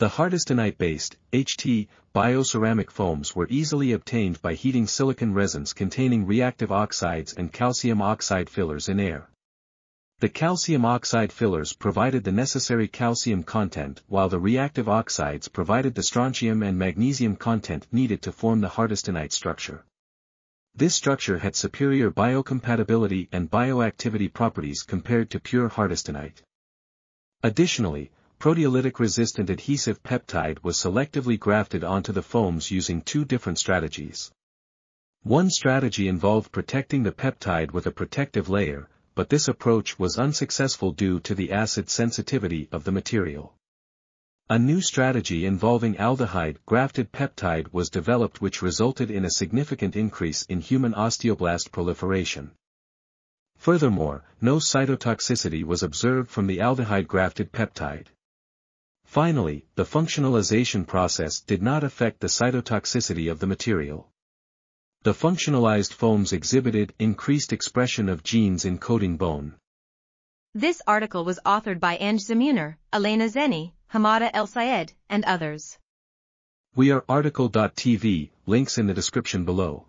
The hardystonite-based, HT, bioceramic foams were easily obtained by heating silicon resins containing reactive oxides and calcium oxide fillers in air. The calcium oxide fillers provided the necessary calcium content while the reactive oxides provided the strontium and magnesium content needed to form the hardystonite structure. This structure had superior biocompatibility and bioactivity properties compared to pure hardystonite. Additionally, proteolytic-resistant adhesive peptide was selectively grafted onto the foams using two different strategies. One strategy involved protecting the peptide with a protective layer, but this approach was unsuccessful due to the acid sensitivity of the material. A new strategy involving aldehyde-grafted peptide was developed which resulted in a significant increase in human osteoblast proliferation. Furthermore, no cytotoxicity was observed from the aldehyde-grafted peptide. Finally, the functionalization process did not affect the cytotoxicity of the material. The functionalized foams exhibited increased expression of genes encoding bone. This article was authored by Annj Zamuner, Elena Zeni, Hamada Elsayed, and others. We are RTCL.TV, links in the description below.